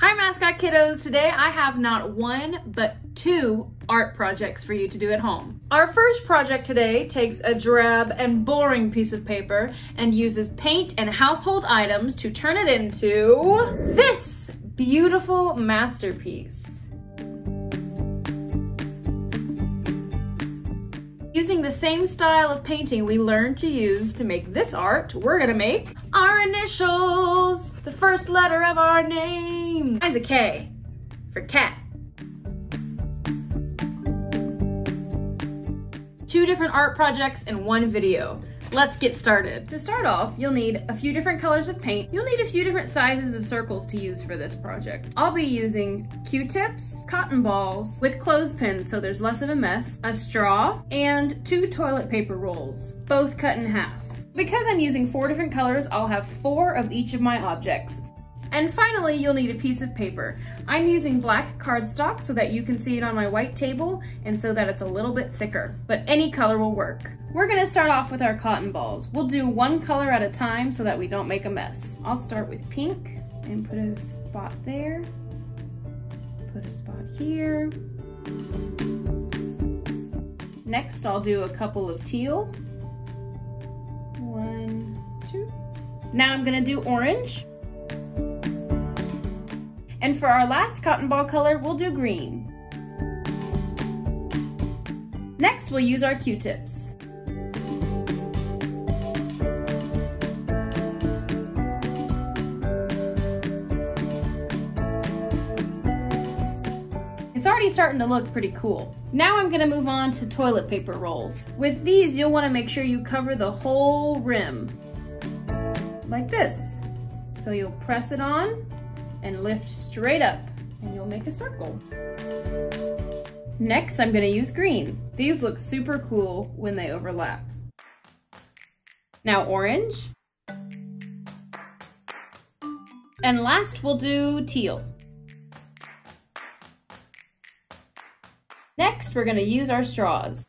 Hi mascot kiddos, today I have not one but two art projects for you to do at home. Our first project today takes a drab and boring piece of paper and uses paint and household items to turn it into this beautiful masterpiece. Using the same style of painting we learned to use to make this art, we're gonna make our initials, the first letter of our name. Mine's a K for Kat. Two different art projects in one video. Let's get started. To start off, you'll need a few different colors of paint. You'll need a few different sizes of circles to use for this project. I'll be using Q-tips, cotton balls with clothespins so there's less of a mess, a straw, and two toilet paper rolls, both cut in half. Because I'm using four different colors, I'll have four of each of my objects. And finally, you'll need a piece of paper. I'm using black cardstock so that you can see it on my white table and so that it's a little bit thicker, but any color will work. We're gonna start off with our cotton balls. We'll do one color at a time so that we don't make a mess. I'll start with pink and put a spot there, put a spot here. Next, I'll do a couple of teal. One, two. Now I'm gonna do orange. And for our last cotton ball color, we'll do green. Next, we'll use our Q-tips. It's already starting to look pretty cool. Now I'm gonna move on to toilet paper rolls. With these, you'll wanna make sure you cover the whole rim, like this. So you'll press it on and lift straight up and you'll make a circle. Next, I'm gonna use green. These look super cool when they overlap. Now orange. And last, we'll do teal. Next, we're gonna use our straws.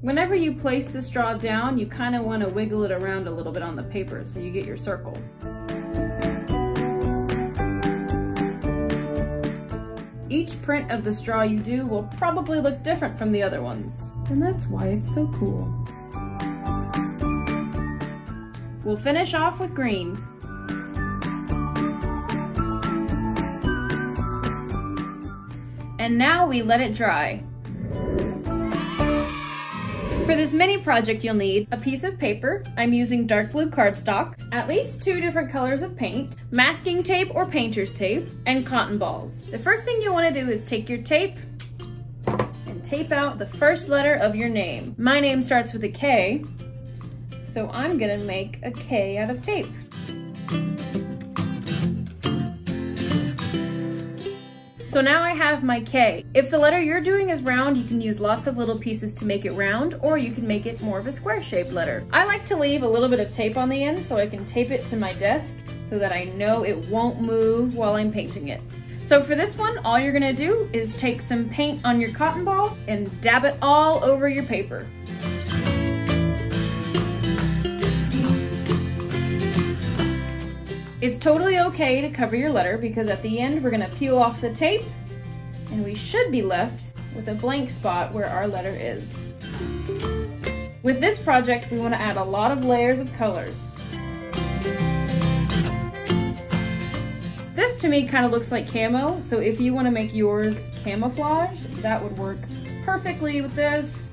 Whenever you place the straw down, you kind of want to wiggle it around a little bit on the paper so you get your circle. Each print of the straw you do will probably look different from the other ones, and that's why it's so cool. We'll finish off with green. And now we let it dry. For this mini project, you'll need a piece of paper. I'm using dark blue cardstock, at least two different colors of paint, masking tape or painter's tape, and cotton balls. The first thing you wanna do is take your tape and tape out the first letter of your name. My name starts with a K, so I'm gonna make a K out of tape. So now I have my K. If the letter you're doing is round, you can use lots of little pieces to make it round, or you can make it more of a square shaped letter. I like to leave a little bit of tape on the end so I can tape it to my desk so that I know it won't move while I'm painting it. So for this one, all you're gonna do is take some paint on your cotton ball and dab it all over your paper. It's totally okay to cover your letter because at the end we're gonna peel off the tape and we should be left with a blank spot where our letter is. With this project, we wanna add a lot of layers of colors. This to me kind of looks like camo, so if you wanna make yours camouflage, that would work perfectly with this.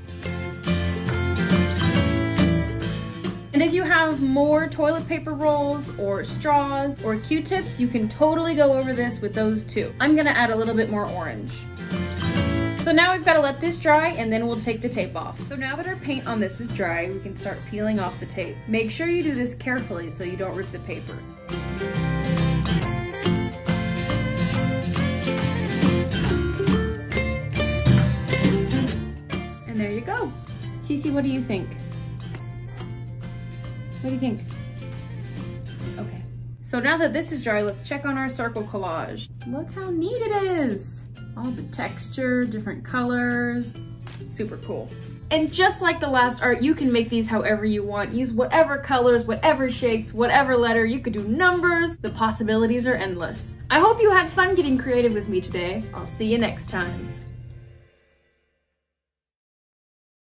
And if you have more toilet paper rolls or straws or Q-tips, you can totally go over this with those too. I'm gonna add a little bit more orange. So now we've gotta let this dry and then we'll take the tape off. So now that our paint on this is dry, we can start peeling off the tape. Make sure you do this carefully so you don't rip the paper. And there you go. Cece, what do you think? What do you think? Okay. So now that this is dry, let's check on our circle collage. Look how neat it is. All the texture, different colors, super cool. And just like the last art, you can make these however you want. Use whatever colors, whatever shapes, whatever letter. You could do numbers. The possibilities are endless. I hope you had fun getting creative with me today. I'll see you next time.